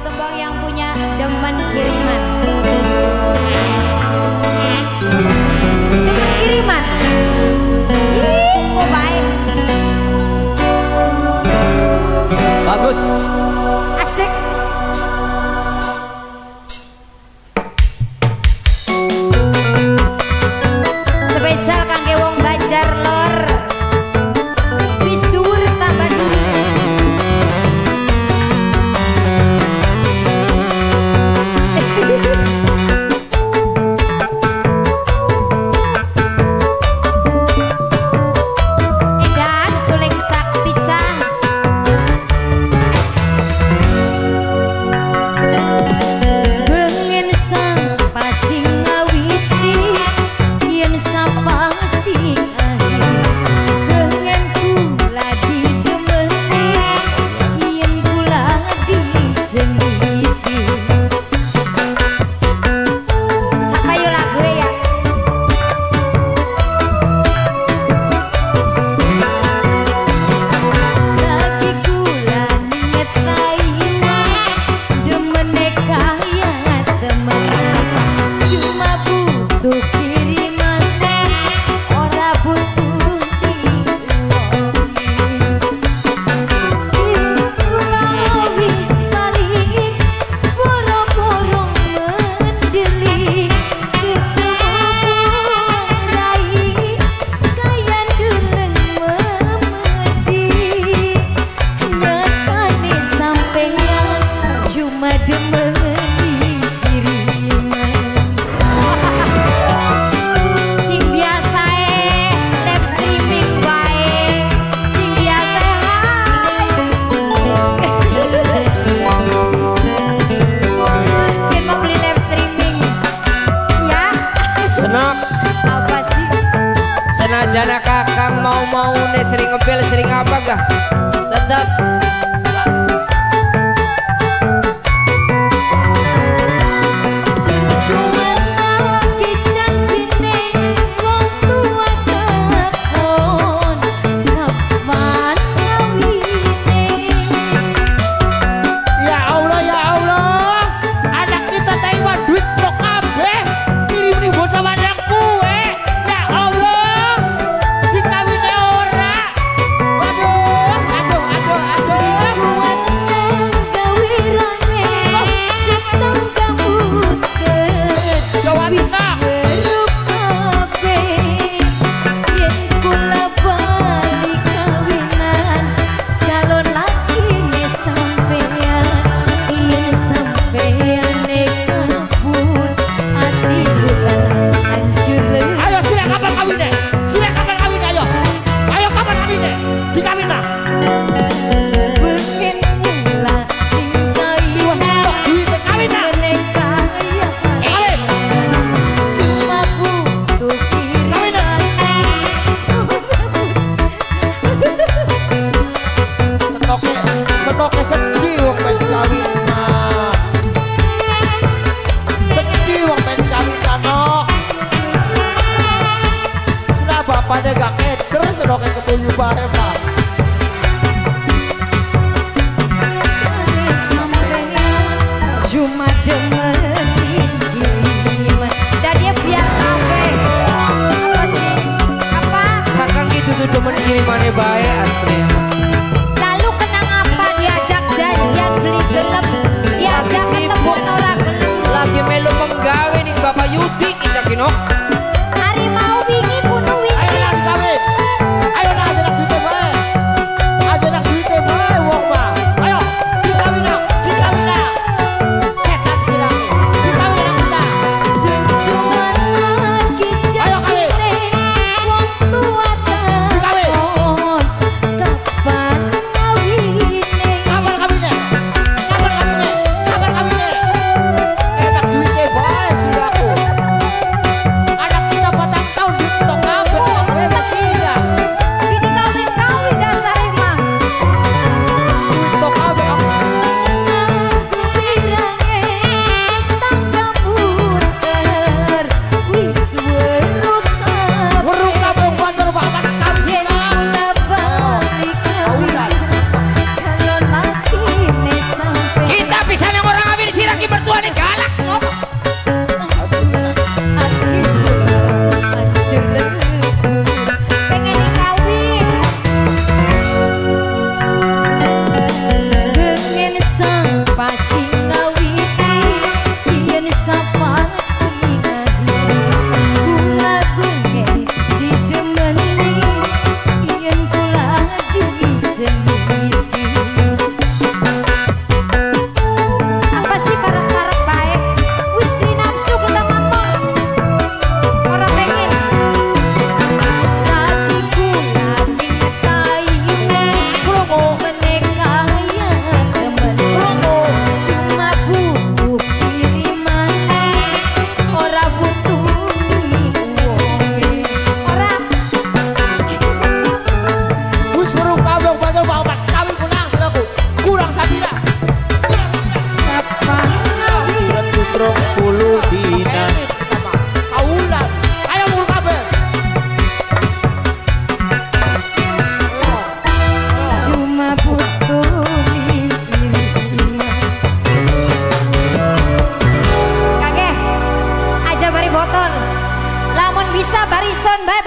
kembang yang punya demen kiriman. ngebel sering apa gak? pada gak keker sedok yang ketujuh bae cuma demen gitu tuh demen kirimannya baik asli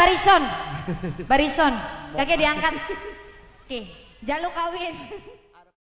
barison. Barison. Kakek diangkat. Oke, jaluk kawin.